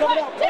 Come on.